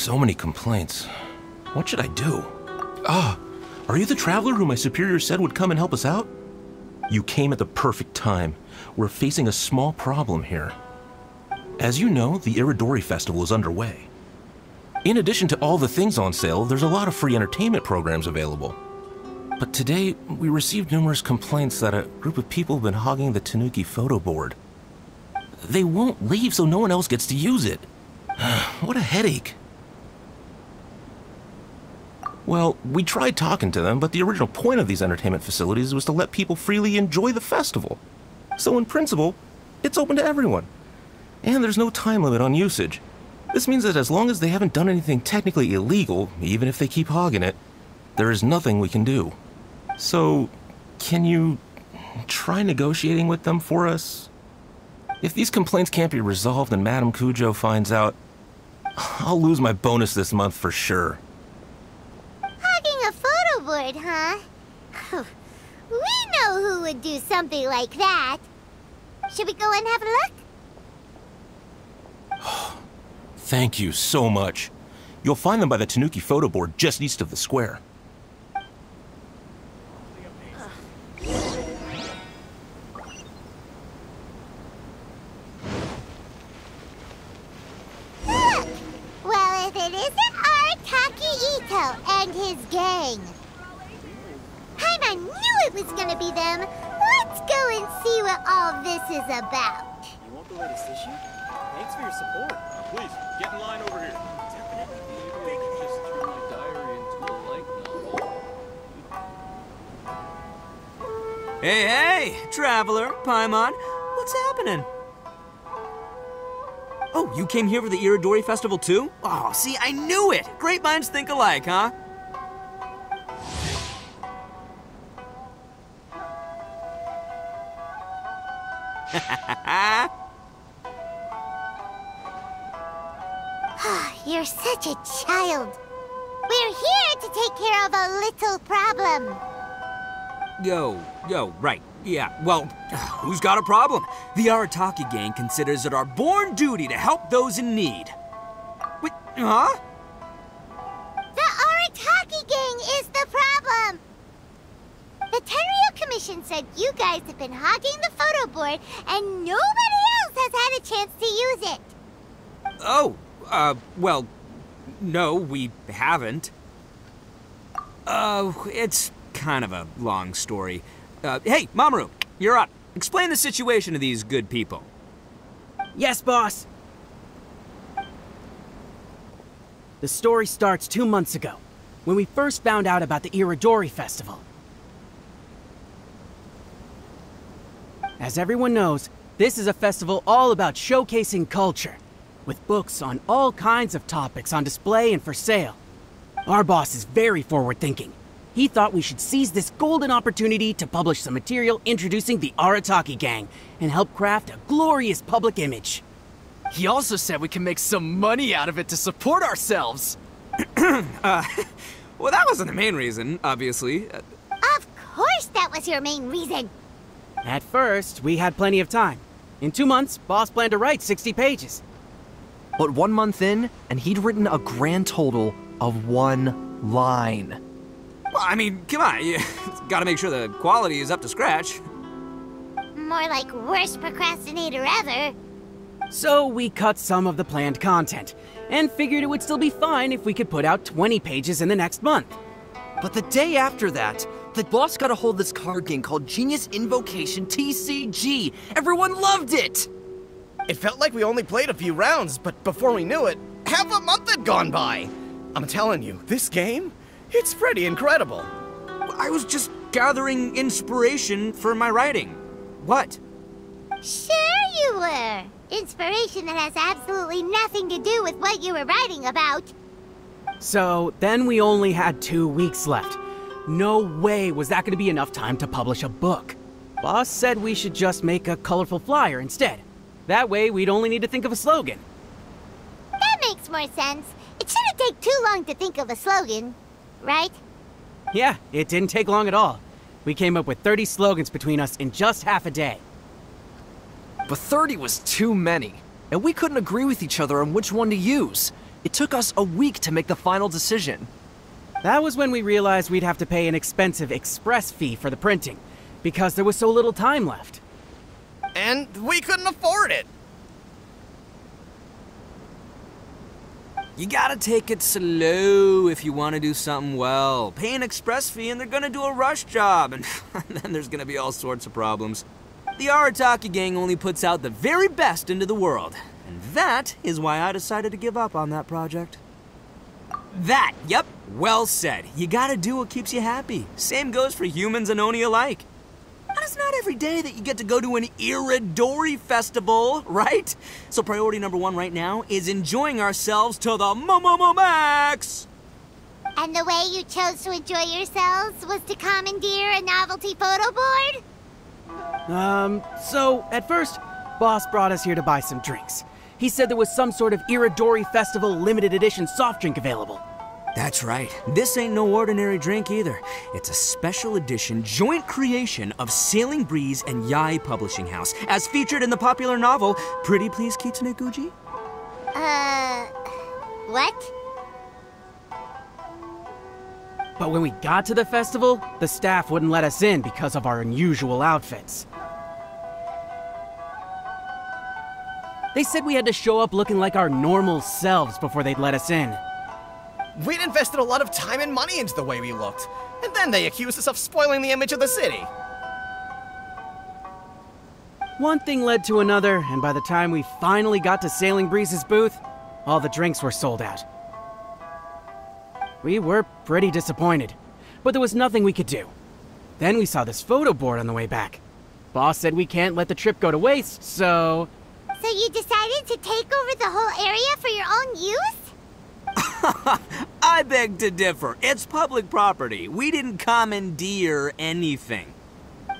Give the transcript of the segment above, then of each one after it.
So many complaints. What should I do? Ah, are you the traveler who my superior said would come and help us out? You came at the perfect time. We're facing a small problem here. As you know, the Irodori Festival is underway. In addition to all the things on sale, there's a lot of free entertainment programs available. But today, we received numerous complaints that a group of people have been hogging the Tanuki photo board. They won't leave so no one else gets to use it. what a headache. Well, we tried talking to them, but the original point of these entertainment facilities was to let people freely enjoy the festival. So, in principle, it's open to everyone. And there's no time limit on usage. This means that as long as they haven't done anything technically illegal, even if they keep hogging it, there is nothing we can do. So, can you try negotiating with them for us? If these complaints can't be resolved and Madame Kujou finds out, I'll lose my bonus this month for sure. Huh? Oh, we know who would do something like that. Should we go and have a look? Thank you so much. You'll find them by the Tanuki photo board just east of the square. Paimon knew it was gonna be them. Let's go and see what all this is about. You want the latest issue? Thanks for your support. Please, get in line over here. Maybe I could just turn my diary into a light novel. Hey, hey, traveler, Paimon, what's happening? Oh, you came here for the Irodori Festival too? Oh, see, I knew it! Great minds think alike, huh? Such a child. We're here to take care of a little problem. Yo, yo, right. Yeah, well, who's got a problem? The Arataki gang considers it our born duty to help those in need. Wait, huh? The Arataki gang is the problem. The Tenryou Commission said you guys have been hogging the photo board and nobody else has had a chance to use it. Oh, uh, well, no, we haven't. Uh, it's kind of a long story. Uh, hey, Mamoru, you're up. Explain the situation to these good people. Yes, boss. The story starts two months ago, when we first found out about the Irodori Festival. As everyone knows, this is a festival all about showcasing culture, with books on all kinds of topics on display and for sale. Our boss is very forward-thinking. He thought we should seize this golden opportunity to publish some material introducing the Arataki Gang and help craft a glorious public image. He also said we can make some money out of it to support ourselves. Uh, well, that wasn't the main reason, obviously. Uh, Of course that was your main reason. At first, we had plenty of time. In two months, boss planned to write 60 pages. But one month in, and he'd written a grand total of one line. well, I mean, come on, you gotta make sure the quality is up to scratch. More like worst procrastinator ever. So we cut some of the planned content, and figured it would still be fine if we could put out 20 pages in the next month. But the day after that, the boss got a hold of this card game called Genius Invocation TCG. Everyone loved it! It felt like we only played a few rounds, but before we knew it, half a month had gone by. I'm telling you, this game, it's pretty incredible. I was just gathering inspiration for my writing. What? Sure you were. Inspiration that has absolutely nothing to do with what you were writing about. So then we only had two weeks left. No way was that going to be enough time to publish a book. Boss said we should just make a colorful flyer instead. That way we'd only need to think of a slogan. That makes more sense. It shouldn't take too long to think of a slogan, right? Yeah, it didn't take long at all. We came up with 30 slogans between us in just half a day. But 30 was too many, and we couldn't agree with each other on which one to use. It took us a week to make the final decision. That was when we realized we'd have to pay an expensive express fee for the printing, because there was so little time left. And we couldn't afford it. You gotta take it slow if you want to do something well. Pay an express fee and they're gonna do a rush job, and then there's gonna be all sorts of problems. The Arataki gang only puts out the very best into the world, and that is why I decided to give up on that project. That, yep, well said. You gotta do what keeps you happy. Same goes for humans and Oni alike. And it's not every day that you get to go to an Irodori festival, right? So priority number one right now is enjoying ourselves to the mo max. And the way you chose to enjoy yourselves was to commandeer a novelty photo board? Um, so, at first, Boss brought us here to buy some drinks. He said there was some sort of Irodori Festival limited edition soft drink available. That's right. This ain't no ordinary drink either. It's a special edition joint creation of Sailing Breeze and Yae Publishing House, as featured in the popular novel Pretty Please Kitsune Guuji. Uh, what? But when we got to the festival, the staff wouldn't let us in because of our unusual outfits. They said we had to show up looking like our normal selves before they'd let us in. We'd invested a lot of time and money into the way we looked, and then they accused us of spoiling the image of the city. One thing led to another, and by the time we finally got to Sailing Breeze's booth, all the drinks were sold out. We were pretty disappointed, but there was nothing we could do. Then we saw this photo board on the way back. Boss said we can't let the trip go to waste, so. So you decided to take over the whole area for your own use? I beg to differ. It's public property. We didn't commandeer anything.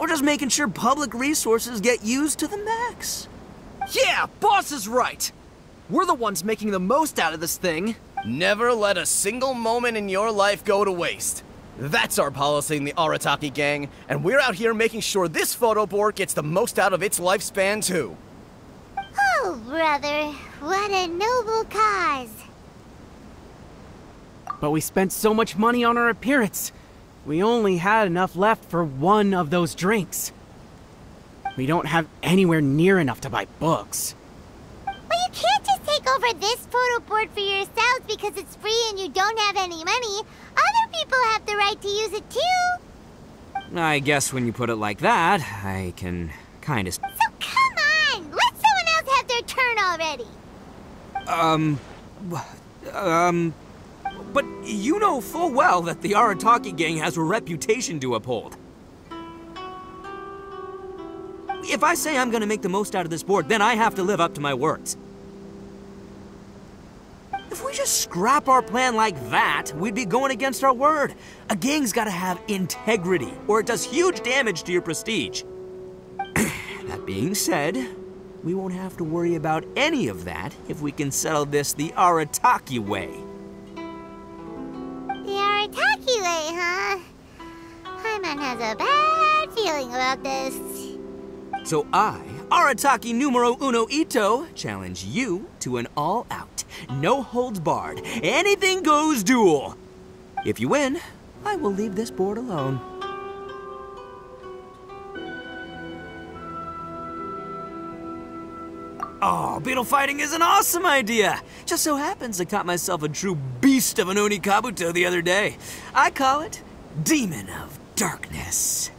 We're just making sure public resources get used to the max. Yeah, boss is right. We're the ones making the most out of this thing. Never let a single moment in your life go to waste. That's our policy in the Arataki gang, and we're out here making sure this photo board gets the most out of its lifespan, too. Oh, brother, what a noble cause. But we spent so much money on our appearance. We only had enough left for one of those drinks. We don't have anywhere near enough to buy books. Well, you can't just take over this photo board for yourselves because it's free and you don't have any money. Other people have the right to use it too. I guess when you put it like that, I can kind of. So come on, let someone else have their turn already. Um. Um. But you know full well that the Arataki gang has a reputation to uphold. If I say I'm gonna make the most out of this board, then I have to live up to my words. If we just scrap our plan like that, we'd be going against our word. A gang's gotta have integrity, or it does huge damage to your prestige. that being said, we won't have to worry about any of that if we can settle this the Arataki way. Has a bad feeling about this. So I, Arataki numero uno Itto, challenge you to an all-out, no holds barred, anything goes duel. If you win, I will leave this board alone. Oh, beetle fighting is an awesome idea! Just so happens I caught myself a true beast of an Oni Kabuto the other day. I call it Demon of Darkness.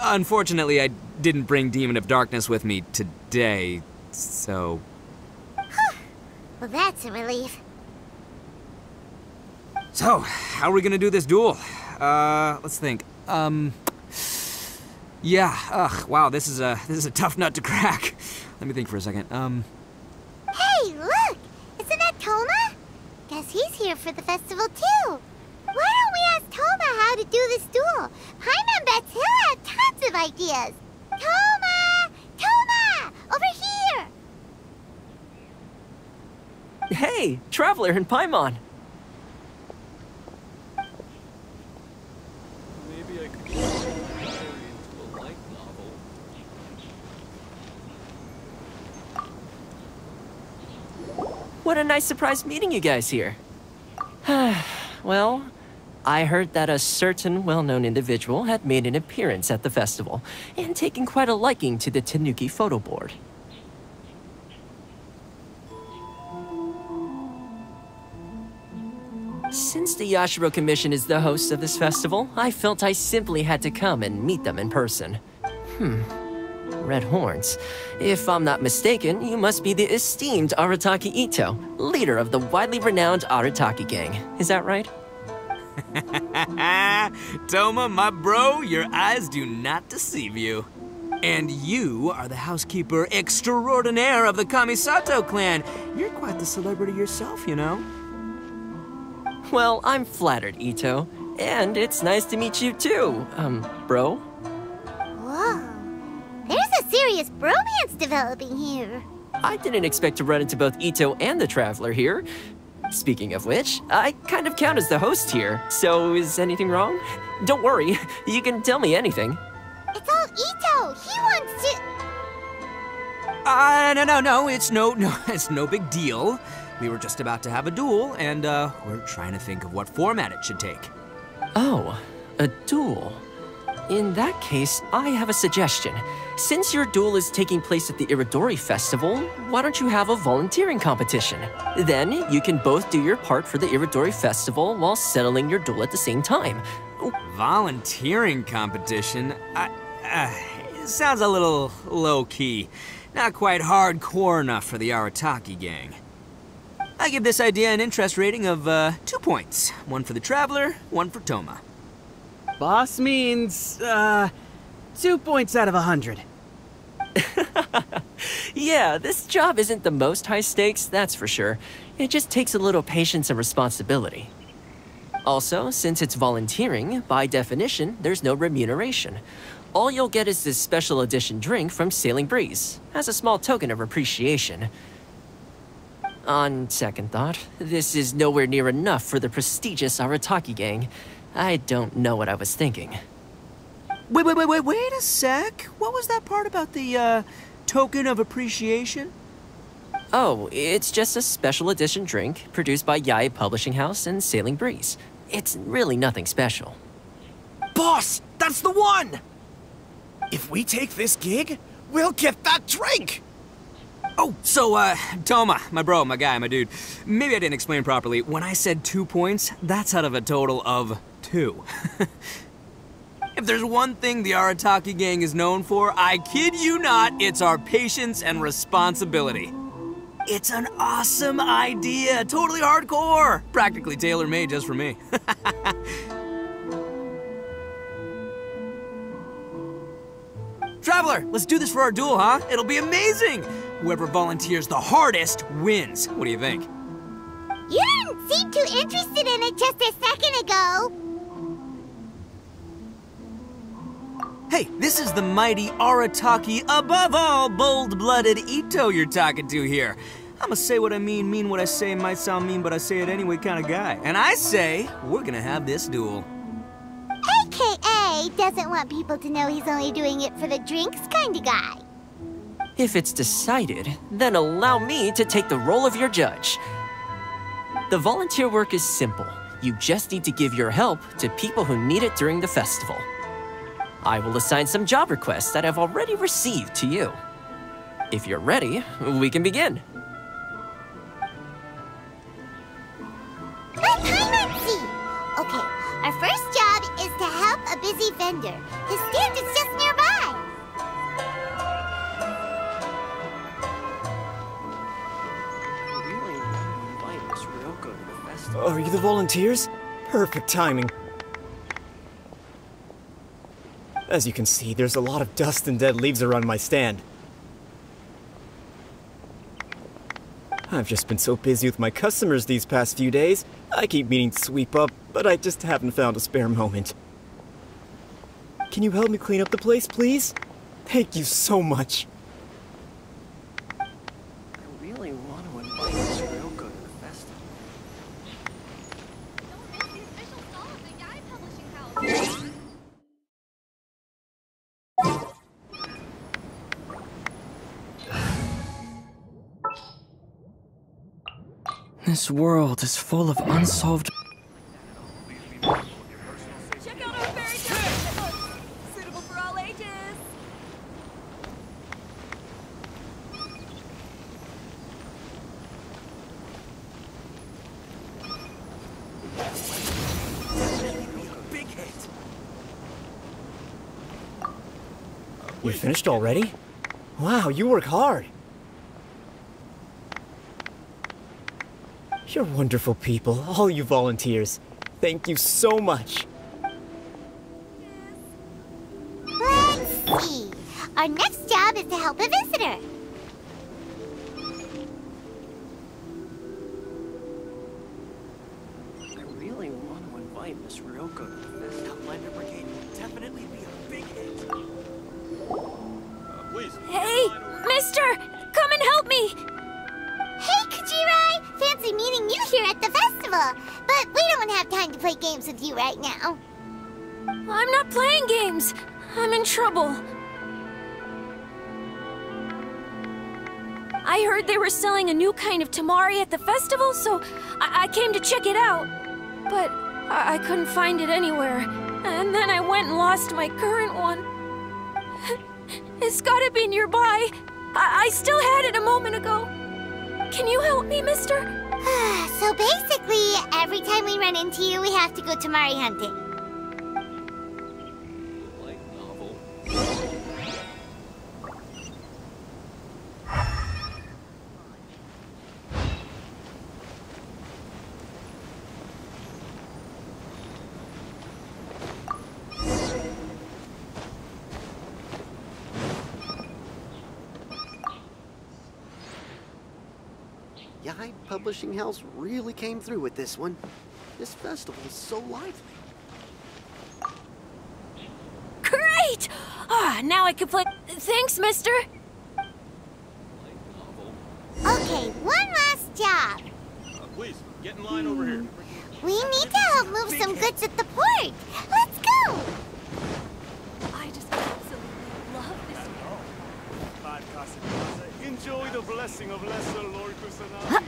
Unfortunately, I didn't bring Demon of Darkness with me today, so. Well, that's a relief. So, how are we gonna do this duel? Uh, let's think. Um. Yeah, ugh, wow, this is a this is a tough nut to crack. Let me think for a second. Um, Hey, look! Isn't that Thoma? Guess he's here for the festival too. Why don't we ask Thoma how to do this duel? Paimon bets he'll have tons of ideas. Thoma! Thoma! Over here! Hey, Traveler and Paimon. Maybe I could turn my diary into a light novel. What a nice surprise meeting you guys here. well, I heard that a certain well-known individual had made an appearance at the festival and taken quite a liking to the Tanuki photo board. Since the Yashiro Commission is the host of this festival, I felt I simply had to come and meet them in person. Hmm. Red Horns. If I'm not mistaken, you must be the esteemed Arataki Itto, leader of the widely renowned Arataki gang. Is that right? Thoma, my bro, your eyes do not deceive you. And you are the housekeeper extraordinaire of the Kamisato clan. You're quite the celebrity yourself, you know. Well, I'm flattered, Itto. And it's nice to meet you too, um, bro. Whoa. There's a serious bromance developing here. I didn't expect to run into both Itto and the Traveler here. Speaking of which, I kind of count as the host here, so is anything wrong? Don't worry, you can tell me anything. It's all Itto. He wants to. Uh, no, no, no, it's no, no, it's no big deal. We were just about to have a duel, and, uh, we're trying to think of what format it should take. Oh, a duel. In that case, I have a suggestion. Since your duel is taking place at the Irodori Festival, why don't you have a volunteering competition? Then you can both do your part for the Irodori Festival while settling your duel at the same time. Volunteering competition? I, uh, sounds a little low-key. Not quite hardcore enough for the Arataki gang. I give this idea an interest rating of, uh, two points. One for the Traveler, one for Thoma. Boss means, uh, two points out of a hundred. yeah, this job isn't the most high stakes, that's for sure. It just takes a little patience and responsibility. Also, since it's volunteering, by definition, there's no remuneration. All you'll get is this special edition drink from Sailing Breeze, as a small token of appreciation. On second thought, this is nowhere near enough for the prestigious Arataki gang. I don't know what I was thinking. Wait, wait, wait, wait, wait a sec. What was that part about the, uh, token of appreciation? Oh, it's just a special edition drink produced by Yae Publishing House and Sailing Breeze. It's really nothing special. Boss, that's the one! If we take this gig, we'll get that drink! Oh, so, uh, Thoma, my bro, my guy, my dude. Maybe I didn't explain properly. When I said two points, that's out of a total of two. if there's one thing the Arataki gang is known for, I kid you not, it's our patience and responsibility. It's an awesome idea, totally hardcore, practically tailor-made just for me. Traveler, let's do this for our duel, huh? It'll be amazing! Whoever volunteers the hardest wins. What do you think? You didn't seem too interested in it just a second ago. Hey, this is the mighty Arataki, above all bold-blooded Itto you're talking to here. I'ma say what I mean, mean what I say, might sound mean, but I say it anyway kind of guy. And I say, we're gonna have this duel. AKA doesn't want people to know he's only doing it for the drinks kind of guy. If it's decided, then allow me to take the role of your judge. The volunteer work is simple. You just need to give your help to people who need it during the festival. I will assign some job requests that I've already received to you. If you're ready, we can begin. My timer Okay, our first job is to help a busy vendor. His stand is just nearby. Are you the volunteers? Perfect timing. As you can see, there's a lot of dust and dead leaves around my stand. I've just been so busy with my customers these past few days. I keep meaning to sweep up, but I just haven't found a spare moment. Can you help me clean up the place, please? Thank you so much. This world is full of unsolved. Check out our fairy tale. Suitable for all ages. Big hit. You finished already? Wow, you work hard. You're wonderful people, all you volunteers. Thank you so much. Let's see. Our next job is to help a visitor. I really want to invite Miss Ryoko Trouble. I heard they were selling a new kind of temari at the festival, so I, I came to check it out. But I, I couldn't find it anywhere. And then I went and lost my current one. It's gotta be nearby. I, I still had it a moment ago. Can you help me, mister? so basically, every time we run into you, we have to go Temari hunting. Publishing House really came through with this one. This festival is so lively. Great! Ah, now I can play. Thanks, mister. Okay, one last job. Uh, please, get in line over here. We need to help move some goods at the port. Let's go! I just absolutely love this. Enjoy the blessing of Lesser Lord Kusanali.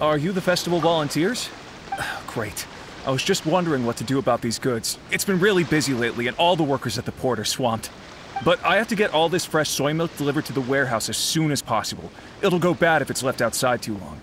Are you the festival volunteers? Great. I was just wondering what to do about these goods. It's been really busy lately, and all the workers at the port are swamped. But I have to get all this fresh soy milk delivered to the warehouse as soon as possible. It'll go bad if it's left outside too long.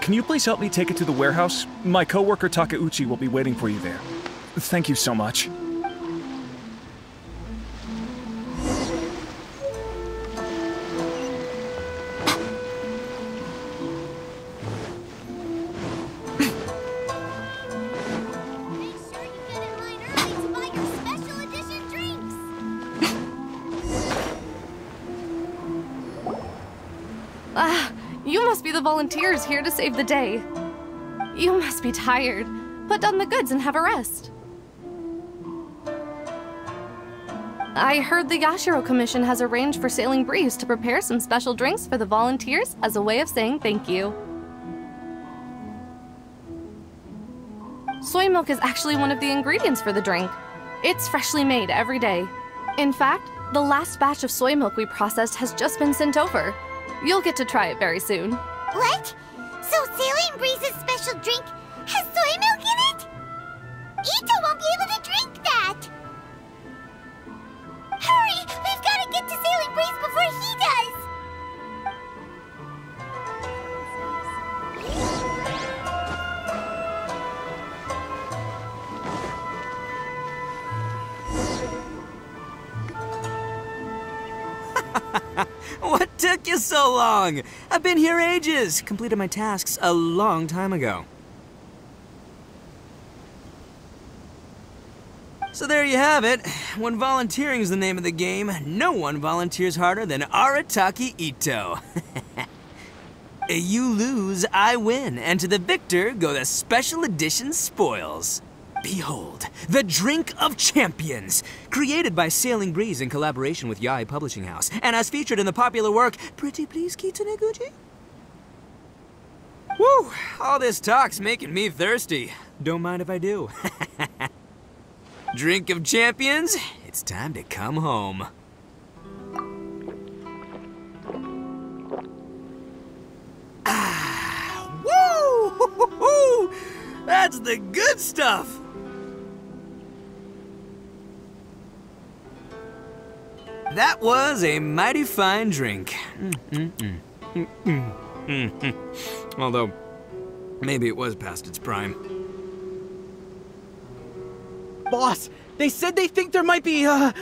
Can you please help me take it to the warehouse? My coworker Takeuchi will be waiting for you there. Thank you so much. Volunteers here to save the day. You must be tired. Put down the goods and have a rest. I heard the Yashiro Commission has arranged for Sailing Breeze to prepare some special drinks for the volunteers as a way of saying thank you. Soy milk is actually one of the ingredients for the drink. It's freshly made every day. In fact, the last batch of soy milk we processed has just been sent over. You'll get to try it very soon. What? So Sailing Breeze's special drink has soy milk in it? Itto won't be able to drink that! Hurry! We've got to get to Sailing Breeze before he does! Took you so long? I've been here ages. Completed my tasks a long time ago. So there you have it. When volunteering is the name of the game, no one volunteers harder than Arataki Itto. you lose, I win, and to the victor go the special edition spoils. Behold, the Drink of Champions, created by Sailing Breeze in collaboration with Yae Publishing House, and as featured in the popular work Pretty Please Kitsune Guuji. Woo! All this talk's making me thirsty. Don't mind if I do. Drink of Champions, It's time to come home. Ah, woo! That's the good stuff! That was a mighty fine drink. Mm-mm-mm. Mm-mm. Mm-mm. Although, maybe it was past its prime. Boss, they said they think there might be, uh.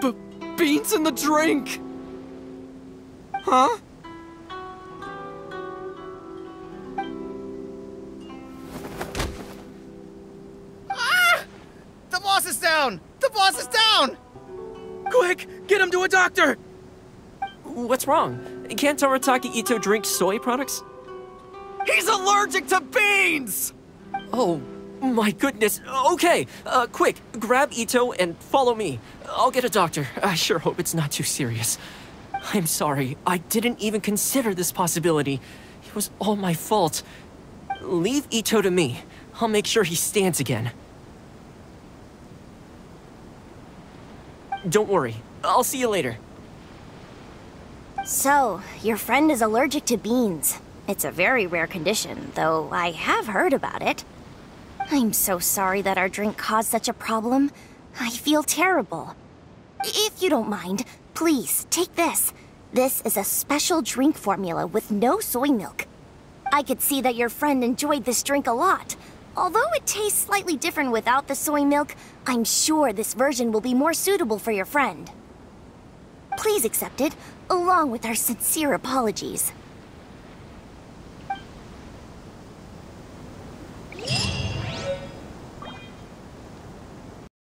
B beans in the drink! Huh? Ah! The boss is down! The boss is down! Quick, get him to a doctor! What's wrong? Can't Arataki Itto drink soy products? He's allergic to beans! Oh, my goodness. Okay, uh, quick, grab Itto and follow me. I'll get a doctor. I sure hope it's not too serious. I'm sorry, I didn't even consider this possibility. It was all my fault. Leave Itto to me. I'll make sure he stands again. Don't worry, I'll see you later. So, your friend is allergic to beans. It's a very rare condition, though I have heard about it. I'm so sorry that our drink caused such a problem. I feel terrible. If you don't mind, please, take this. This is a special drink formula with no soy milk. I could see that your friend enjoyed this drink a lot. Although it tastes slightly different without the soy milk, I'm sure this version will be more suitable for your friend. Please accept it, along with our sincere apologies.